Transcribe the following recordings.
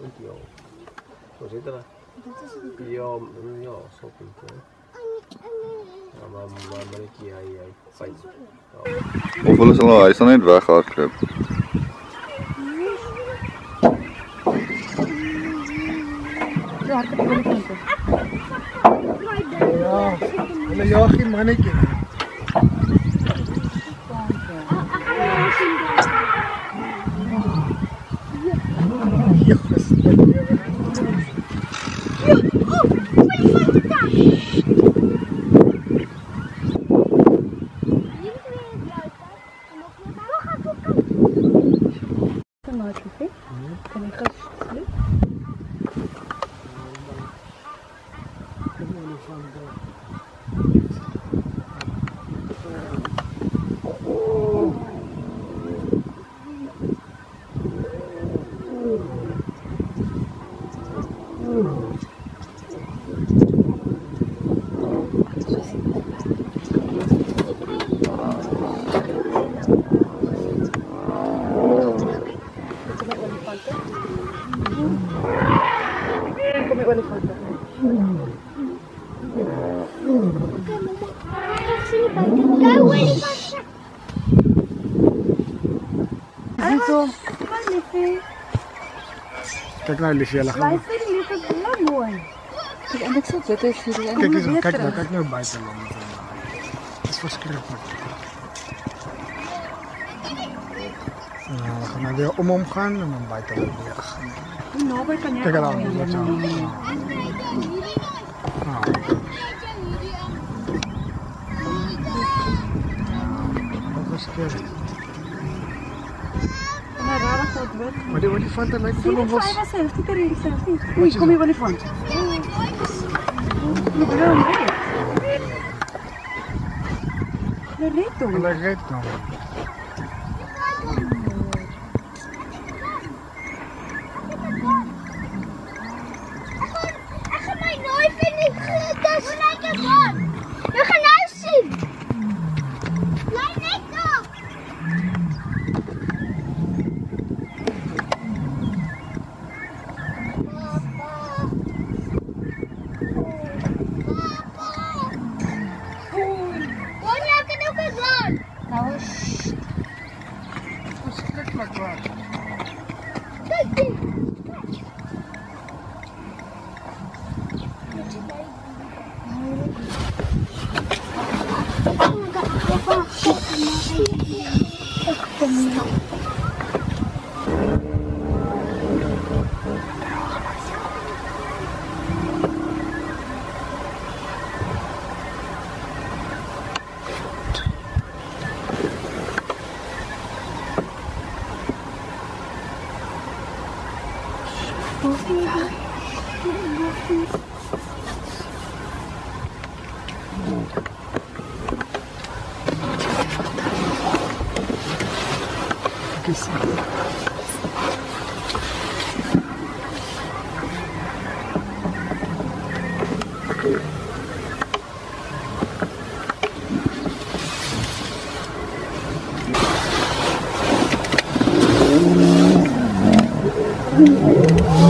Dankjewel. Zo zitten we. Ja, mm, ja, zo pinter. Ja, maar maar fyn. Of hulle sal hy sal net weghardloop. So hardloop die olifante. Ja, hulle jag die mannetjie. Ja, Ne? Dit so. Kyk nou gaan. Luister, die liefde baie mooi. Kyk, en ek sê dit is hier. hier, weer kyk nou, kyk nou buite hulle. Dis verskriklik. We gaan nou weer om hom gaan en dan buite hulle weer gaan. Hoe naby kan jy Kyk kom? aan, wat. Ah. Is dit? Hy raak tot wit. Maar die olifante lyk Sien van hom was 75 keer hier, 70. Wat Oei, is kom dit? hier olifant. Now it's, it's look like that. Thank mm -hmm. you.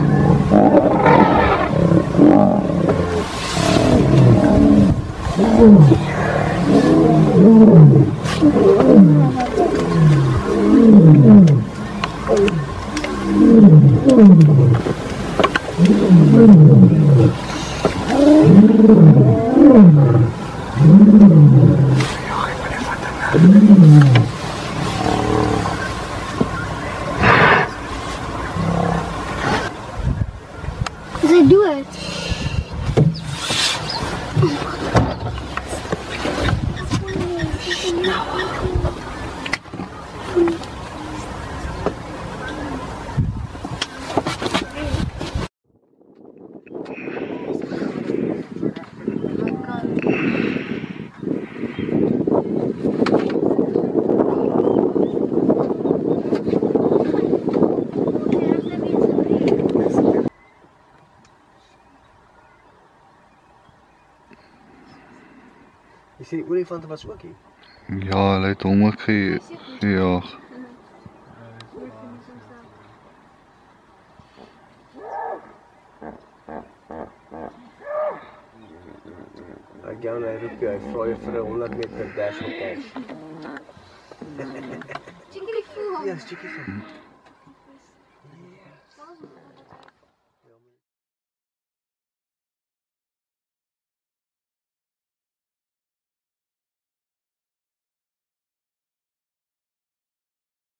Because I do it. Oh sie Olifanten was okay? Ja, Leute rumkriegen. Ja. gerne rücke ich freue für 100 Meter Dash und Dash. Ja, Chicky Fu.